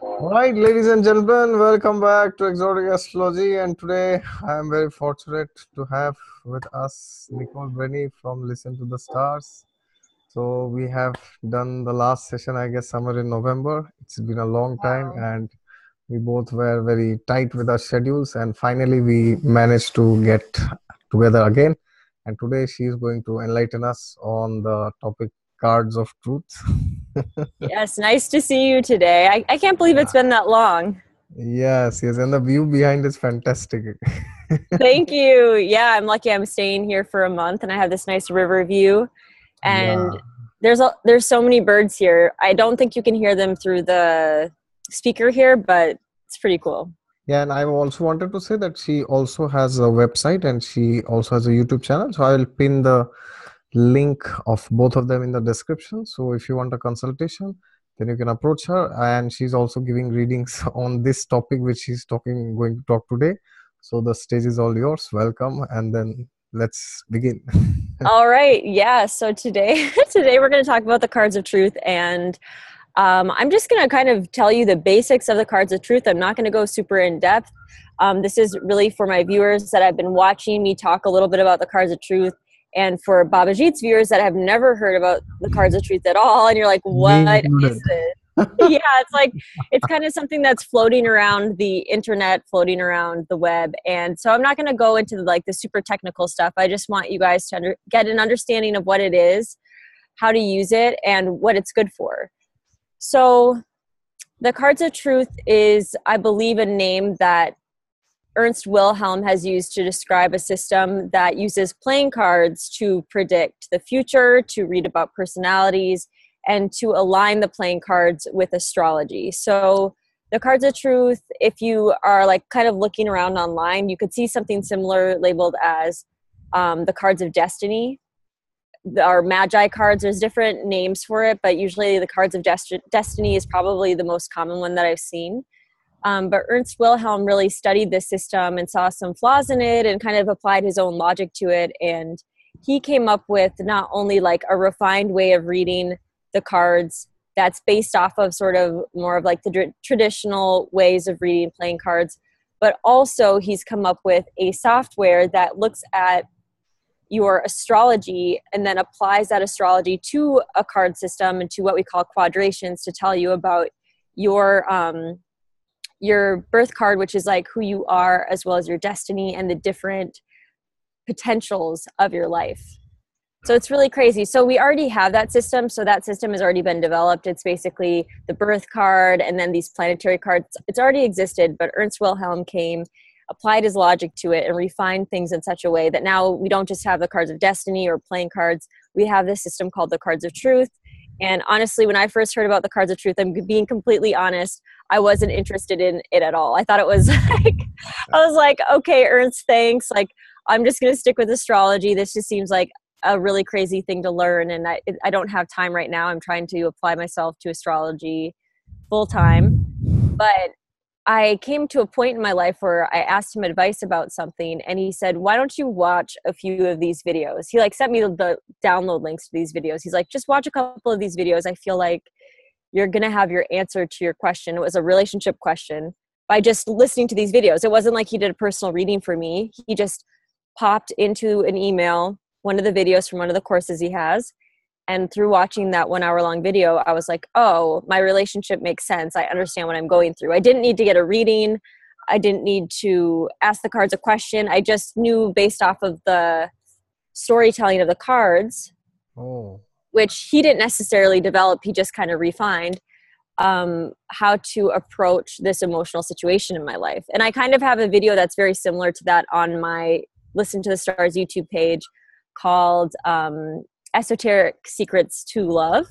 All right, ladies and gentlemen, welcome back to Exotic Astrology. And today I am very fortunate to have with us Nicole Brenny from Listen to the Stars. So we have done the last session, I guess, somewhere in November. It's been a long time, Wow. and we both were very tight with our schedules. And finally, we managed to get together again. And today she is going to enlighten us on the topic cards of truth. Yes, nice to see you today. I, I can't believe it's been that long. Yes, yes, and the view behind is fantastic. Thank you. Yeah, I'm lucky I'm staying here for a month and I have this nice river view. And Yeah. there's a, there's so many birds here. I don't think you can hear them through the speaker here, but it's pretty cool. Yeah, and I also wanted to say that she also has a website and she also has a YouTube channel. So I will pin the link of both of them in the description. So if you want a consultation, then you can approach her. And she's also giving readings on this topic, which she's talking, going to talk today. So the stage is all yours. Welcome, and then let's begin. All right. Yeah. So today, today we're going to talk about the cards of truth, and um, I'm just going to kind of tell you the basics of the cards of truth. I'm not going to go super in depth. Um, this is really for my viewers that have been watching me talk a little bit about the cards of truth, and for Bhabajeet's viewers that have never heard about the cards of truth at all, and you're like, what is this?" yeah, it's like it's kind of something that's floating around the internet, floating around the web, and so I'm not going to go into like the super technical stuff. I just want you guys to under, get an understanding of what it is, how to use it, and what it's good for. So, the cards of truth is, I believe, a name that Ernst Wilhelm has used to describe a system that uses playing cards to predict the future, to read about personalities, and to align the playing cards with astrology. So, the cards of truth, if you are like kind of looking around online, you could see something similar labeled as um, the cards of destiny our magi cards there's different names for it but usually the cards of Dest- destiny is probably the most common one that i've seen um, but ernst wilhelm really studied this system and saw some flaws in it and kind of applied his own logic to it. And he came up with not only like a refined way of reading the cards that's based off of sort of more of like the traditional ways of reading playing cards but also he's come up with a software that looks at your astrology and then applies that astrology to a card system and to what we call quadrations to tell you about your um, your birth card which is like who you are as well as your destiny and the different potentials of your life. So it's really crazy. So we already have that system. So that system has already been developed. It's basically the birth card and then these planetary cards. It's already existed but ernst wilhelm came applied his logic to it and refined things in such a way that now we don't just have the cards of destiny or playing cards. We have this system called the cards of truth and honestly when i first heard about the cards of truth i'm being completely honest i wasn't interested in it at all. I thought it was like i was like okay ernst thanks. Like i'm just going to stick with astrology. This just seems like a really crazy thing to learn and I, I don't have time right now. I'm trying to apply myself to astrology full time. But I came to a point in my life where I asked him advice about something and he said, "Why don't you watch a few of these videos?" He like sent me the download links to these videos. He's like, "Just watch a couple of these videos. I feel like you're to have your answer to your question." It was a relationship question by just listening to these videos. It wasn't like he did a personal reading for me. He just popped into an email one of the videos from one of the courses he has and through watching that one hour long video i was like oh my relationship makes sense. I understand what i'm going through. I didn't need to get a reading. I didn't need to ask the cards a question. I just knew based off of the storytelling of the cards Oh, which he didn't necessarily develop. He just kind of refined um, how to approach this emotional situation in my life. And i kind of have a video that's very similar to that on my listen to the stars youtube page called um, esoteric secrets to love.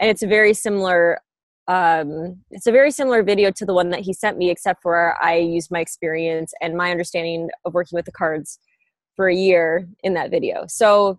And it's a very similar um, it's a very similar video to the one that he sent me except for i used my experience and my understanding of working with the cards for a year in that video. So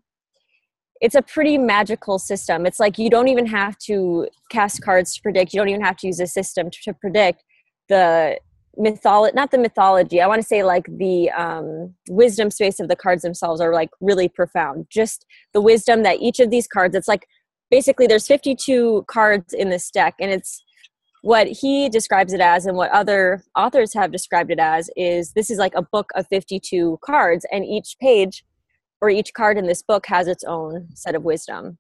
it's a pretty magical system. It's like you don't even have to cast cards to predict. You don't even have to use a system to, to predict the mythology not the mythology i want to say like the um, wisdom space of the cards themselves are like really profound. Just the wisdom that each of these cards it's like basically there's 52 cards in this deck and it's what he describes it as and what other authors have described it as is this is like a book of 52 cards and each page or each card in this book has its own set of wisdom.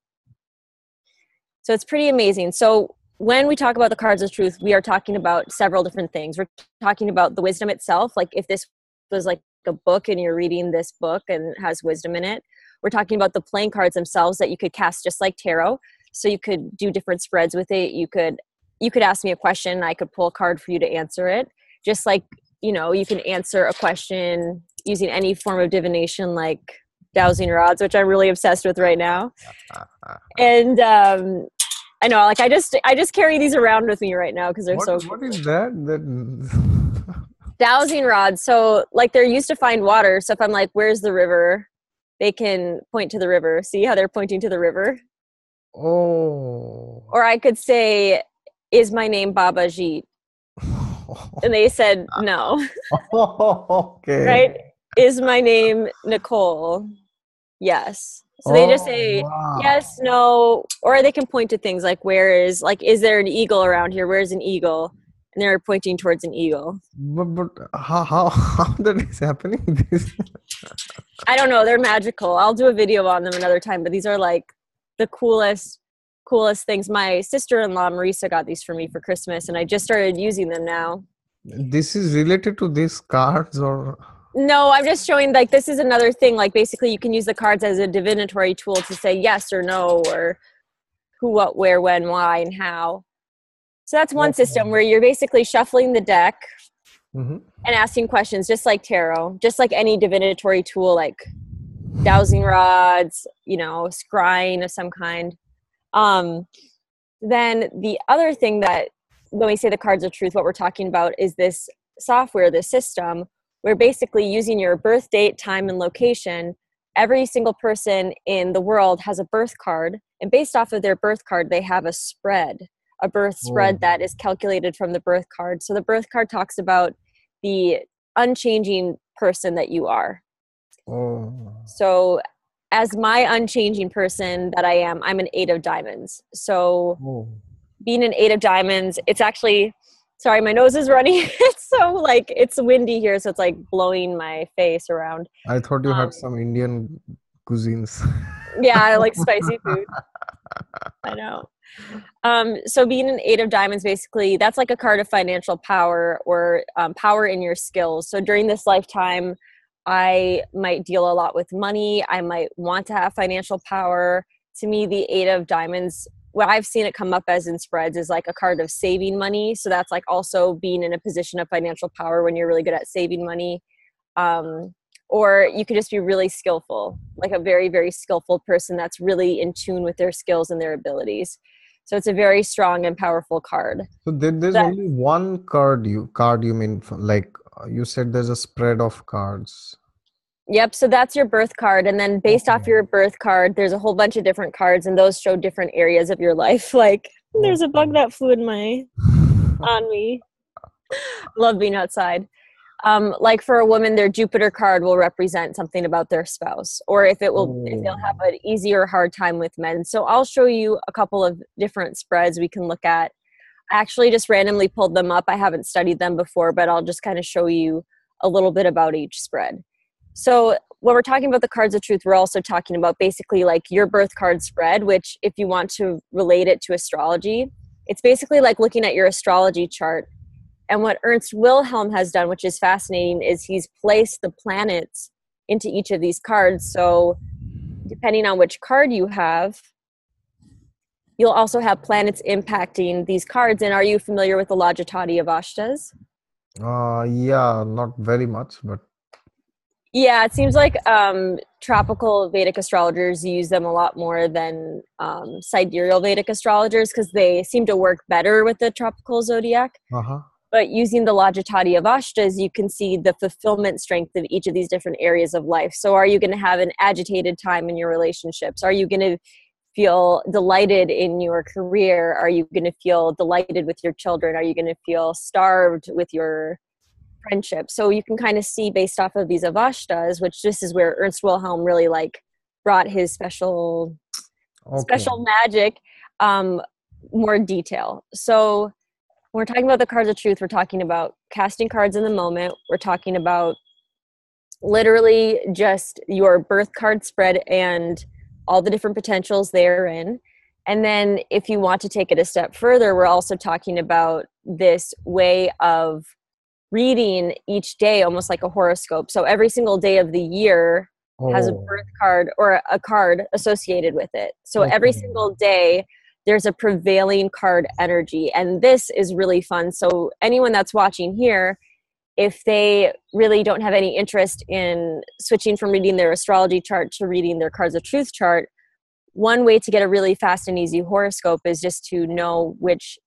So it's pretty amazing. So when we talk about the cards of truth we are talking about several different things. We're talking about the wisdom itself like if this was like a book and you're reading this book and has wisdom in it we're talking about the playing cards themselves that you could cast just like tarot. So you could do different spreads with it. You could you could ask me a question i could pull a card for you to answer it. Just like you know you can answer a question using any form of divination like dowsing rods which i'm really obsessed with right now. And um i know like i just i just carry these around with me right now because they're what, so what is that? That dowsing rods. So like they're used to find water so if i'm like where's the river? they can point to the river. See how they're pointing to the river? Oh. Or i could say is my name Bhabajeet? and they said no. Okay. Right? Is my name nicole? Yes so they just Oh, say wow. yes no or they can point to things like where is like is there an eagle around here? Where's an eagle? And they're pointing towards an eagle. But, but how, how how that is happening this i don't know they're magical. I'll do a video on them another time but these are like the coolest coolest things. My sister-in-law marisa got these for me for christmas and i just started using them now. This is related to these cards or No, I'm just showing like this is another thing. Like basically, you can use the cards as a divinatory tool to say yes or no, or who, what, where, when, why, and how. So that's one system where you're basically shuffling the deck Mhm. and asking questions, just like tarot, just like any divinatory tool, like dowsing rods, you know, scrying of some kind. Um, then the other thing that when we say the cards of truth, what we're talking about is this software, this system, where basically using your birth date, time, and location, every single person in the world has a birth card, and based off of their birth card, they have a spread, a birth oh. spread Oh. that is calculated from the birth card. So the birth card talks about the unchanging person that you are. oh So, as my unchanging person that I am, I'm an eight of diamonds. So, oh being an eight of diamonds, it's actually, sorry, my nose is running. it's so like, it's windy here. So, it's like blowing my face around. i thought you Um, had some indian cuisines Yeah, I like spicy food. I know. Um, so being an eight of diamonds, basically, that's like a card of financial power or um, power in your skills. So during this lifetime, I might deal a lot with money. I might want to have financial power. To me, the eight of diamonds, what I've seen it come up as in spreads is like a card of saving money. So that's like also being in a position of financial power when you're really good at saving money. Um, or you could just be really skillful, like a very, very skillful person that's really in tune with their skills and their abilities. So it's a very strong and powerful card. so there, there's That- only one card you card you mean like uh, you said there's a spread of cards Yep, so that's your birth card. And then based off your birth card, there's a whole bunch of different cards, and those show different areas of your life. Like, there's a bug that flew in my on me. Love being outside. Um, like for a woman, their Jupiter card will represent something about their spouse, or if it will, if they'll have an easier or hard time with men. So I'll show you a couple of different spreads we can look at. I actually just randomly pulled them up. I haven't studied them before, but I'll just kind of show you a little bit about each spread. So when we're talking about the cards of truth, we're also talking about basically like your birth card spread, which if you want to relate it to astrology, it's basically like looking at your astrology chart. And what Ernst Wilhelm has done, which is fascinating, is he's placed the planets into each of these cards. So depending on which card you have, you'll also have planets impacting these cards. And are you familiar with the Lajjitadi Avasthas? uh yeah not very much but Yeah, it seems like um, tropical Vedic astrologers use them a lot more than um, sidereal Vedic astrologers because they seem to work better with the tropical zodiac. uh-huh But using the Lajjitadi Avasthas, you can see the fulfillment strength of each of these different areas of life. So, are you going to have an agitated time in your relationships? Are you going to feel delighted in your career? Are you going to feel delighted with your children? Are you going to feel starved with your friendship? So, you can kind of see based off of these Avasthas, which this is where Ernst Wilhelm really like brought his special okay special magic um, more detail. So When we're talking about the cards of truth, we're talking about casting cards in the moment. We're talking about literally just your birth card spread and all the different potentials therein. And then, if you want to take it a step further, we're also talking about this way of reading each day almost like a horoscope. So, every single day of the year has a Oh, birth card or a card associated with it. So, every single day, there's a prevailing card energy. And this is really fun. So, anyone that's watching here, if they really don't have any interest in switching from reading their astrology chart to reading their cards of truth chart, one way to get a really fast and easy horoscope is just to know which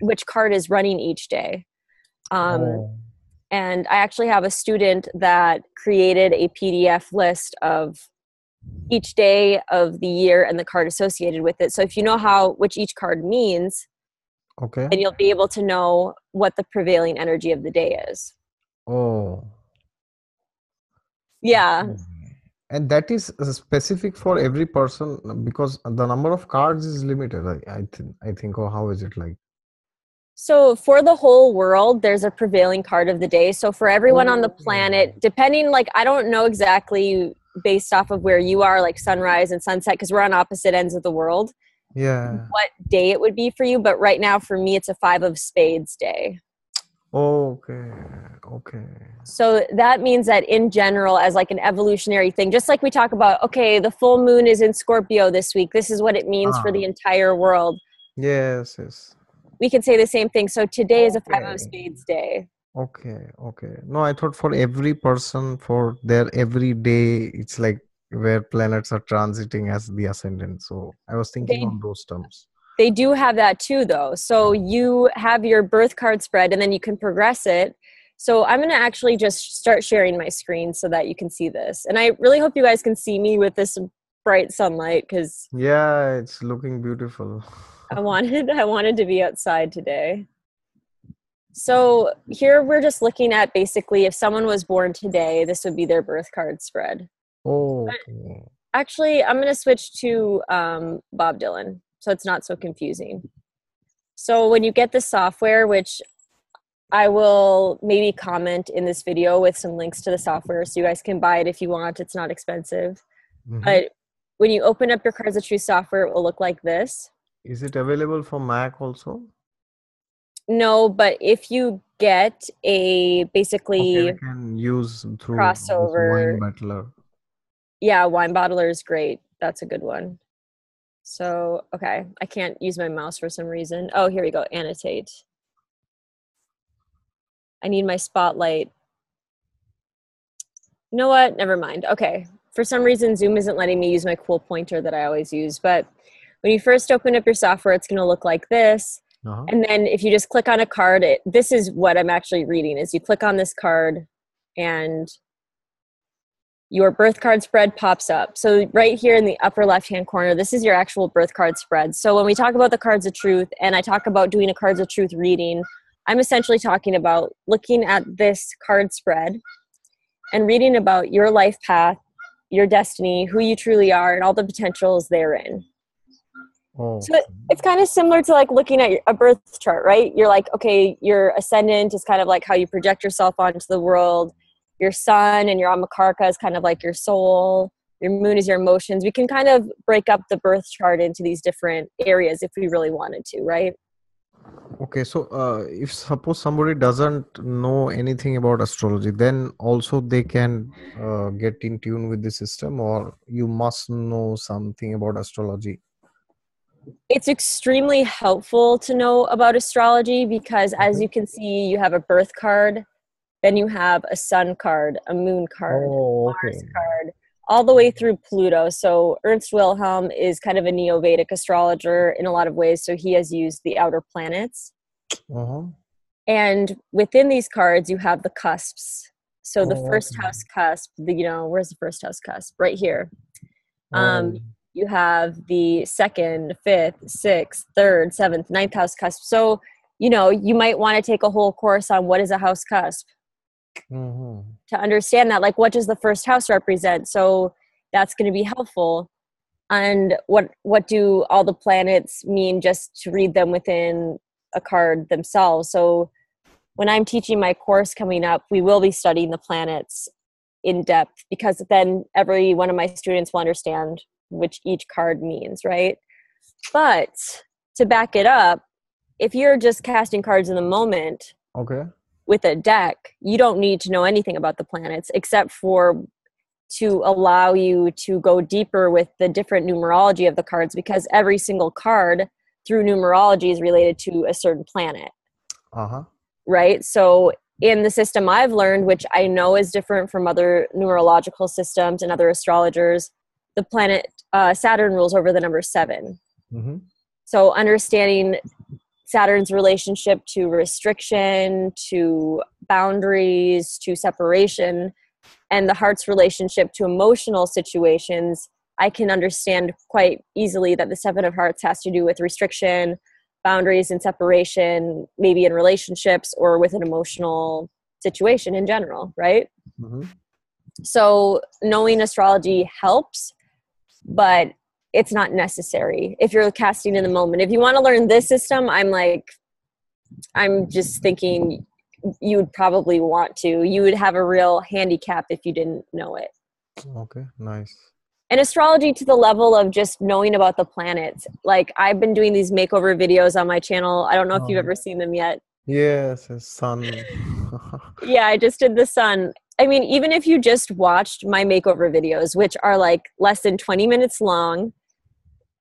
which card is running each day. Um, oh, and I actually have a student that created a PDF list of each day of the year and the card associated with it. So if you know how which each card means, okay. then you'll be able to know what the prevailing energy of the day is. Oh, Yeah. And that is specific for every person because the number of cards is limited. I, I think. I think. Or how is it like? So for the whole world, there's a prevailing card of the day. So for everyone on the planet, depending, like I don't know exactly based off of where you are, like sunrise and sunset, because we're on opposite ends of the world, Yeah. what day it would be for you. But right now, for me, it's a five of spades day. Okay. Okay. So that means that in general, as like an evolutionary thing, just like we talk about, okay, the full moon is in Scorpio this week. This is what it means for Ah. the entire world. Yes. Yes. We can say the same thing. So today is a five of spades day. Okay. Okay. No, I thought for every person, for their every day, it's like where planets are transiting as the ascendant. So I was thinking They- on those terms. They do have that too, though. So you have your birth card spread and then you can progress it. So I'm going to actually just start sharing my screen so that you can see this. And I really hope you guys can see me with this bright sunlight because Yeah, it's looking beautiful. I wanted I wanted to be outside today. So here we're just looking at basically if someone was born today, this would be their birth card spread. Oh, okay. Actually, I'm going to switch to um, Bob Dylan so it's not so confusing. So when you get the software, which I will maybe comment in this video with some links to the software so you guys can buy it if you want. It's not expensive. Mhm. But when you open up your Cards of Truth software, it will look like this. Is it available for Mac also? No, but if you get a basically Okay, we can use through crossover. WineBottler. yeah, WineBottler is great. That's a good one. So, okay, I can't use my mouse for some reason. Oh, here we go. Annotate. I need my spotlight. You know what? Never mind. Okay. For some reason, Zoom isn't letting me use my cool pointer that I always use. But when you first open up your software, it's going to look like this. Uh-huh. And then if you just click on a card, it, this is what I'm actually reading is you click on this card and your birth card spread pops up. So right here in the upper left hand corner, this is your actual birth card spread. So when we talk about the cards of truth and I talk about doing a cards of truth reading, I'm essentially talking about looking at this card spread and reading about your life path, your destiny, who you truly are, and all the potentials therein. Oh, So it's kind of similar to like looking at your- a birth chart, right? You're like, okay, your ascendant is kind of like how you project yourself onto the world. Your sun and your atmakaraka is kind of like your soul. Your moon is your emotions. We can kind of break up the birth chart into these different areas if we really wanted to, right? okay. So, uh, if suppose somebody doesn't know anything about astrology, then also they can uh, get in tune with the system, or you must know something about astrology. It's extremely helpful to know about astrology because, as Mhm. you can see, you have a birth card, then you have a sun card, a moon card. Oh, Mars card, all the way through Pluto. So Ernst Wilhelm is kind of a Neo Vedic astrologer in a lot of ways. So he has used the outer planets. Uh-huh. And within these cards, you have the cusps. So the Oh, first okay. house cusp, the, you know, where's the first house cusp? Right here. Um, Oh, You have the second, fifth, sixth, third, seventh, ninth house cusp. So, you know, you might want to take a whole course on what is a house cusp. mhm. to understand that like what does the first house represent so that's going to be helpful and what what do all the planets mean just to read them within a card themselves. So when I'm teaching my course coming up, we will be studying the planets in depth because then every one of my students will understand which each card means, right? But to back it up, if you're just casting cards in the moment Okay. with a deck, you don't need to know anything about the planets except for to allow you to go deeper with the different numerology of the cards because every single card through numerology is related to a certain planet Uh huh. right? So in the system I've learned, which I know is different from other numerological systems and other astrologers, the planet uh, Saturn rules over the number seven. Mm-hmm. So understanding Saturn's relationship to restriction, to boundaries, to separation, and the heart's relationship to emotional situations, I can understand quite easily that the Seven of Hearts has to do with restriction, boundaries, and separation, maybe in relationships or with an emotional situation in general, right? Mm-hmm. So knowing astrology helps, but it's not necessary if you're casting in the moment. If you want to learn this system, I'm like, I'm just thinking you would probably want to. You would have a real handicap if you didn't know it. Okay. Nice. And astrology to the level of just knowing about the planets. Like I've been doing these makeover videos on my channel. I don't know if you've Oh. ever seen them yet. Yes, yes, sun. Yeah, I just did the sun. I mean, even if you just watched my makeover videos, which are like less than 20 minutes long,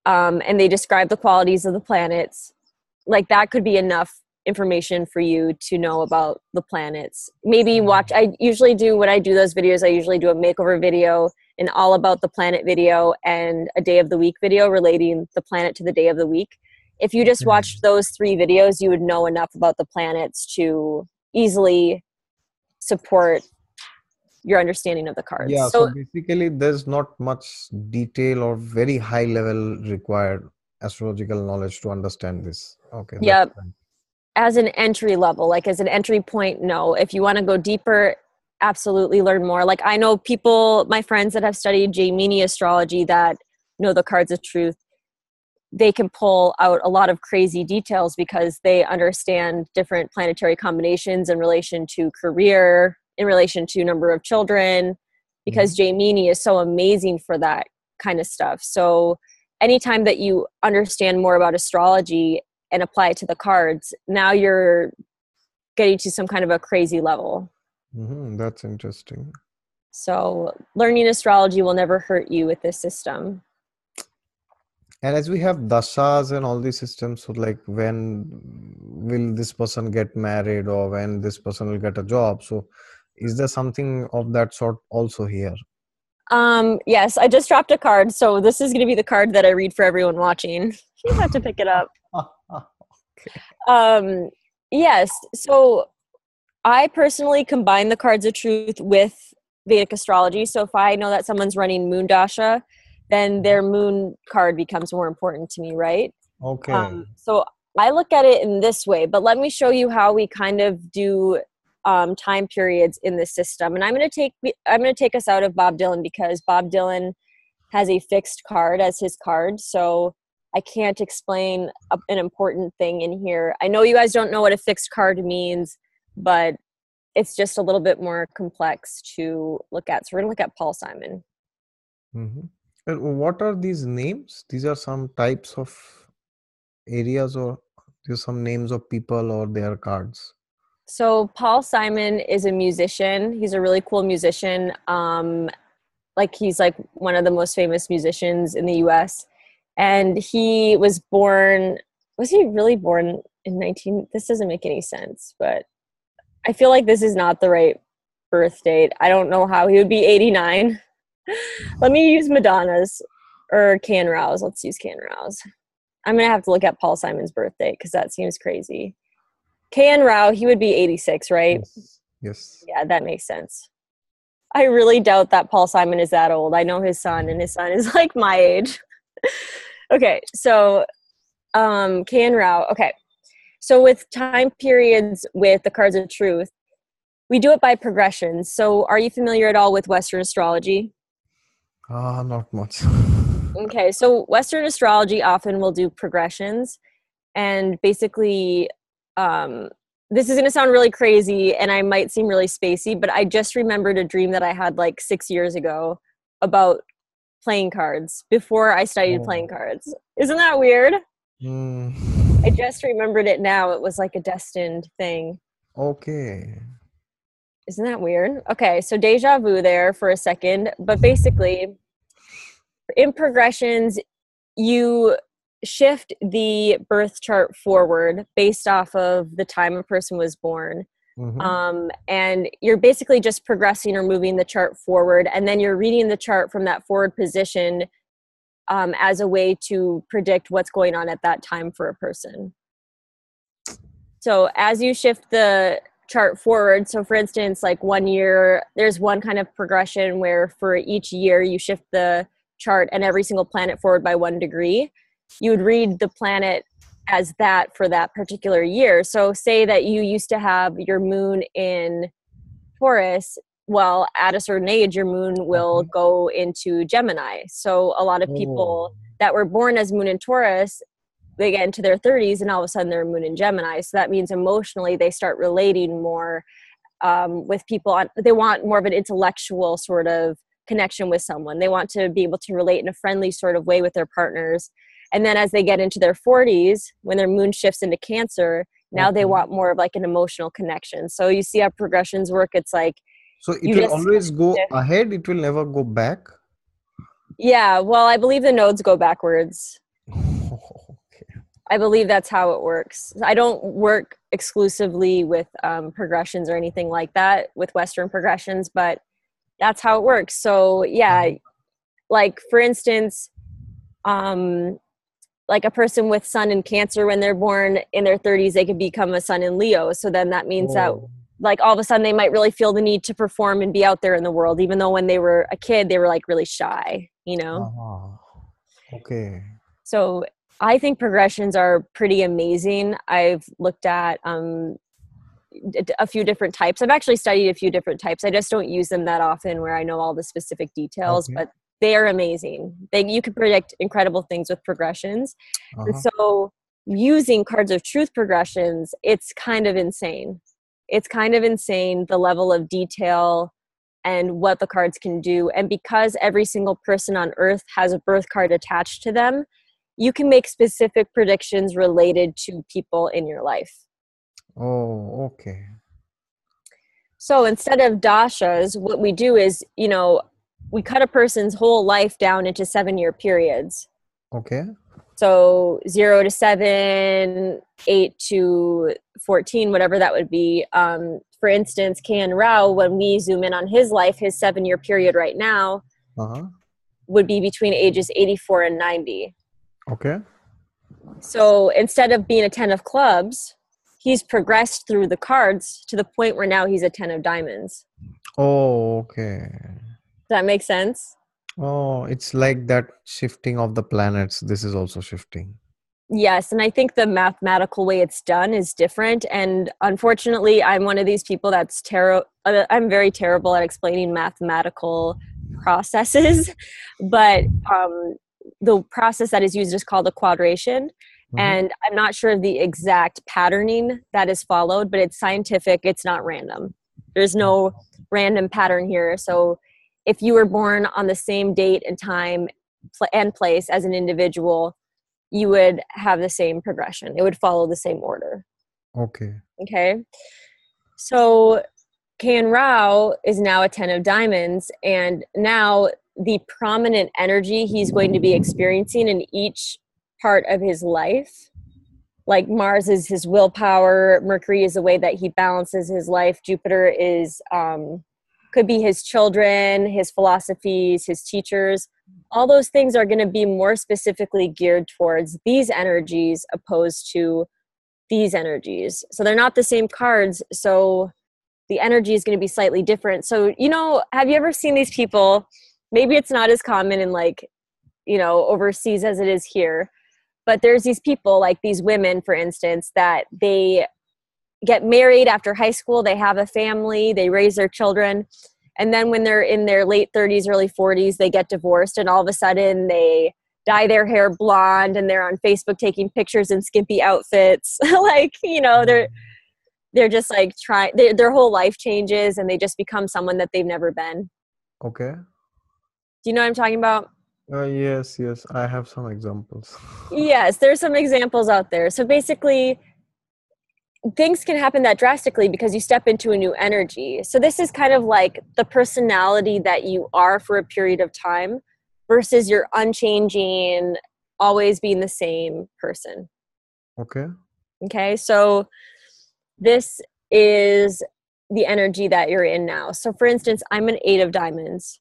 um, and they describe the qualities of the planets, like that could be enough information for you to know about the planets. Maybe watch, I usually do when I do those videos, I usually do a makeover video, an all about the planet video, and a day of the week video relating the planet to the day of the week. If you just Mhm. watched those three videos, you would know enough about the planets to easily support your understanding of the cards. Yeah, so, so basically, there's not much detail or very high level required astrological knowledge to understand this. Okay. Yep. as an entry level, like as an entry point, no. If you want to go deeper, absolutely learn more. Like I know people, my friends that have studied Jaimini astrology that know the cards of truth, they can pull out a lot of crazy details because they understand different planetary combinations in relation to career, in relation to number of children, because Jaimini is so amazing for that kind of stuff. So anytime that you understand more about astrology and apply it to the cards, now you're getting to some kind of a crazy level. Mhm, That's interesting. So learning astrology will never hurt you with this system. And as we have dashas and all these systems, so like when will this person get married or when this person will get a job? So is there something of that sort also here? Um, yes, I just dropped a card, so this is going to be the card that I read for everyone watching. You have to pick it up. Um, yes, so I personally combine the cards of truth with Vedic astrology. So if I know that someone's running Moon Dasha, then their moon card becomes more important to me, right? Okay. Um, so I look at it in this way, but let me show you how we kind of do um, time periods in the system. And I'm going to take I'm going to take us out of Bob Dylan because Bob Dylan has a fixed card as his card. So I can't explain a, an important thing in here. I know you guys don't know what a fixed card means, but it's just a little bit more complex to look at. So we're going to look at Paul Simon. Mhm. And what are these names? These are some types of areas or these some names of people or their cards. So Paul Simon is a musician. He's a really cool musician. Um, like he's like one of the most famous musicians in the U.S. And he was born. Was he really born in 19? This doesn't make any sense, but I feel like this is not the right birth date. I don't know how he would be 89. Let me use Madonna's or KN Rao's. Let's use KN Rao's. I'm gonna have to look at Paul Simon's birthday because that seems crazy. KN Rao, he would be 86, right? Yes. Yes. Yeah, that makes sense. I really doubt that Paul Simon is that old. I know his son, and his son is like my age. okay, so um, KN Rao. Okay, so with time periods with the cards of truth, we do it by progressions. So, are you familiar at all with Western astrology? Ah, not much. Okay, so Western astrology often will do progressions, and basically, um, this is going to sound really crazy and I might seem really spacey, but I just remembered a dream that I had like six years ago about playing cards before I studied Oh. playing cards. Isn't that weird? Mm. I just remembered it now. It was like a destined thing. Okay. Isn't that weird? Okay, so deja vu there for a second, but basically, in progressions, you shift the birth chart forward based off of the time a person was born. Mhm. Um, and you're basically just progressing or moving the chart forward, and then you're reading the chart from that forward position um, as a way to predict what's going on at that time for a person. So as you shift the chart forward, so for instance, like one year, there's one kind of progression where for each year you shift the chart and every single planet forward by one degree. You would read the planet as that for that particular year. So say that you used to have your moon in Taurus. Well, at a certain age, your moon will Mhm. go into Gemini. So a lot of people Oh. that were born as moon in Taurus, they get into their 30s and all of a sudden they're moon in Gemini. So that means emotionally they start relating more um, with people. On, they want more of an intellectual sort of connection with someone. They want to be able to relate in a friendly sort of way with their partners. And then as they get into their 40s, when their moon shifts into Cancer, now they want more of like an emotional connection. So you see how progressions work. It's like, So it will always go shift. ahead, it will never go back. yeah, well, I believe the nodes go backwards. okay. I believe that's how it works. I don't work exclusively with um, progressions or anything like that with Western progressions, but that's how it works. So yeah, Mhm. like for instance, um, like a person with Sun in Cancer when they're born in their 30s, they could become a Sun in Leo. So then that means that Oh, like all of a sudden they might really feel the need to perform and be out there in the world, even though when they were a kid they were like really shy, you know. ah, okay. So I think progressions are pretty amazing. I've looked at um, a few different types. I've actually studied a few different types. I just don't use them that often where I know all the specific details, Okay. but they are amazing. They, you can predict incredible things with progressions. And Uh-huh. so using cards of truth progressions, it's kind of insane. It's kind of insane the level of detail and what the cards can do. And because every single person on earth has a birth card attached to them, you can make specific predictions related to people in your life. Oh, okay. So instead of dashas, what we do is, you know, we cut a person's whole life down into seven year periods. Okay. So zero to seven, eight to 14, whatever that would be. Um, for instance, KN Rao, when we zoom in on his life, his seven year period right now Uh-huh. would be between ages 84 and 90. Okay. So instead of being a 10 of clubs, he's progressed through the cards to the point where now he's a 10 of diamonds. Oh, okay. That make sense? Oh, it's like that shifting of the planets. This is also shifting. Yes, and I think the mathematical way it's done is different. And unfortunately, I'm one of these people that's terrible. I'm very terrible at explaining mathematical processes, but um, the process that is used is called a quadration. Mhm. And I'm not sure of the exact patterning that is followed, but it's scientific. It's not random. There's no random pattern here. So if you were born on the same date and time and place as an individual, you would have the same progression. It would follow the same order. Okay. Okay. So KN Rao is now a 10 of diamonds, and now the prominent energy he's going to be experiencing in each part of his life. Like Mars is his willpower, Mercury is the way that he balances his life, Jupiter is um, could be his children, his philosophies, his teachers. All those things are going to be more specifically geared towards these energies opposed to these energies. So they're not the same cards. So the energy is going to be slightly different. So, you know, have you ever seen these people? Maybe it's not as common in like, you know, overseas as it is here. But there's these people, like these women, for instance, that they get married after high school, they have a family, they raise their children. And then when they're in their late 30s, early 40s, they get divorced, and all of a sudden they dye their hair blonde and they're on Facebook taking pictures in skimpy outfits. like, you know, they're they're just like trying their their whole life changes and they just become someone that they've never been. Okay. Do you know what I'm talking about? Uh, yes, yes. I have some examples. yes, there's some examples out there. So basically, things can happen that drastically because you step into a new energy. So this is kind of like the personality that you are for a period of time versus your unchanging, always being the same person. Okay. Okay. So this is the energy that you're in now. So for instance, I'm an 8 of diamonds.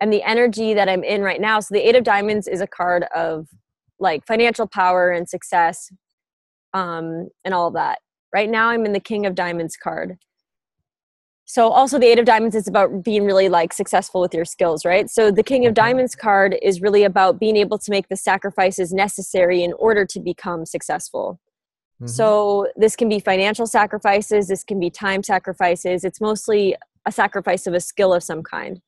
And the energy that I'm in right now, so the 8 of diamonds is a card of like financial power and success um, and all that. Right now, I'm in the King of Diamonds card. So, also, the Eight of Diamonds is about being really like successful with your skills, right? So, the King of Diamonds card is really about being able to make the sacrifices necessary in order to become successful. Mm-hmm. So, this can be financial sacrifices, this can be time sacrifices. It's mostly a sacrifice of a skill of some kind.